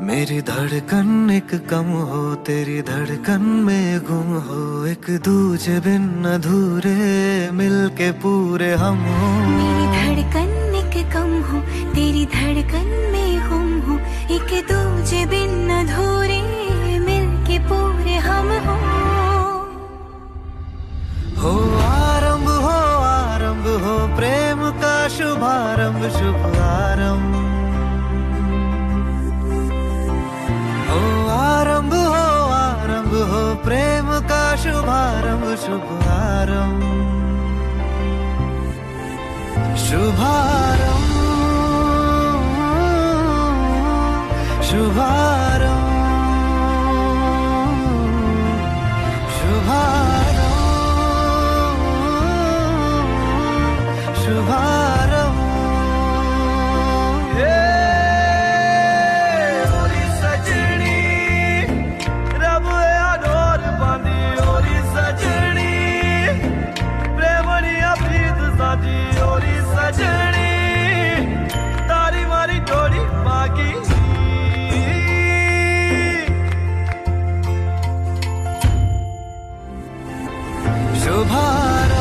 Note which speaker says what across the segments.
Speaker 1: मेरी धड़कन एक कम हो तेरी धड़कन में गुम हो। एक दूजे बिन अधूरे मिलके पूरे हम हो।
Speaker 2: मेरी धड़कन एक कम हो तेरी धड़कन में गुम हो। एक दूजे बिन अधूरे मिलके पूरे हम हो।
Speaker 1: हो आरंभ हो आरंभ हो प्रेम का शुभारंभ शुभ आरंभ। शुभारम्। शुभारम्। शुभार शुभार।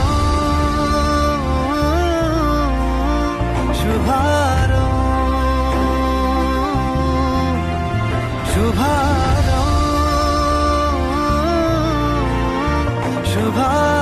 Speaker 1: शुभार। शुभार।